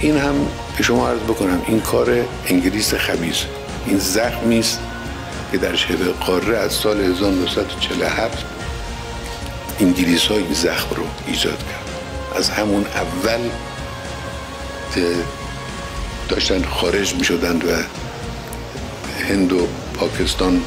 این هم به شما عرض بکنم این کار انگلیس خمیز. این زخمی است که در شبه قاره از سال 1947 انگلیس ها این زخم رو ایجاد کرد. از همون اول داشتن خارج می شدند و هند و پاکستان